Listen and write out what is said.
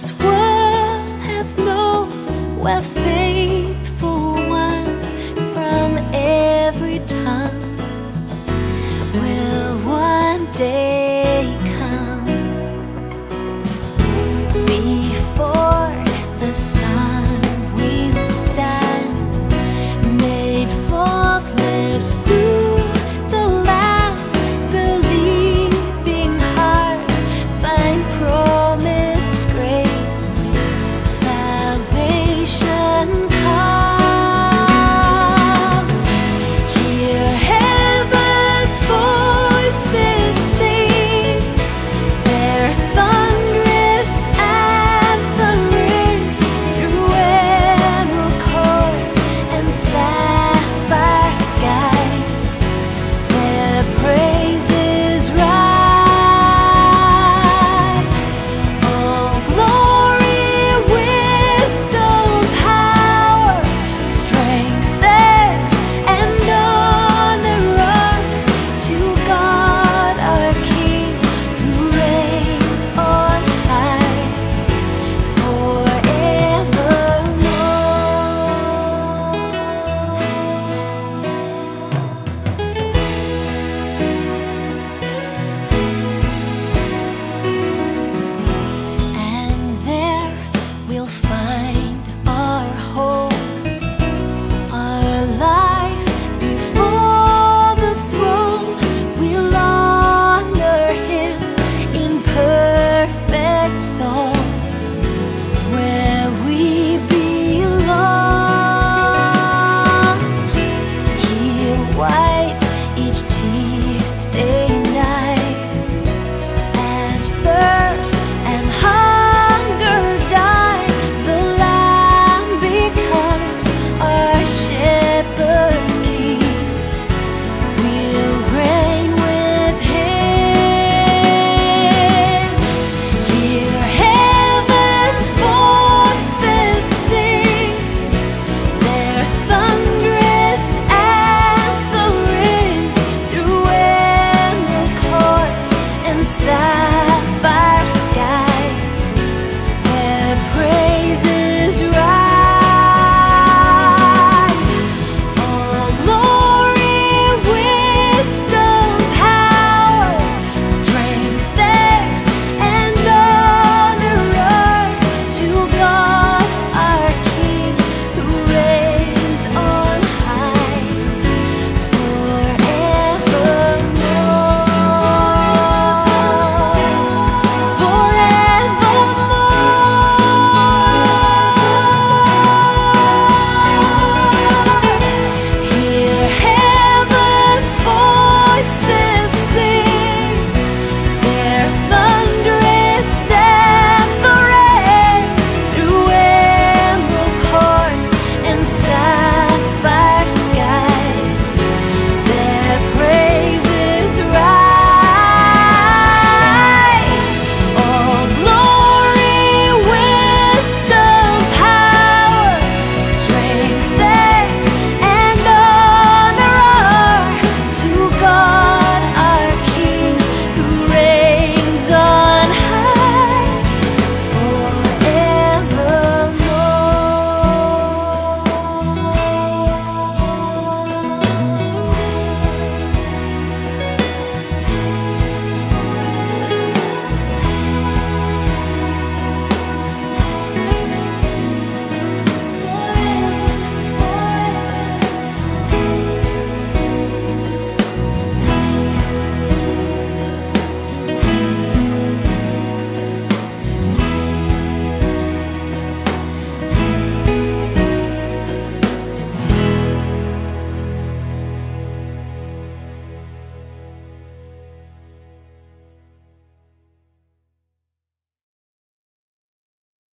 This world has no weapons.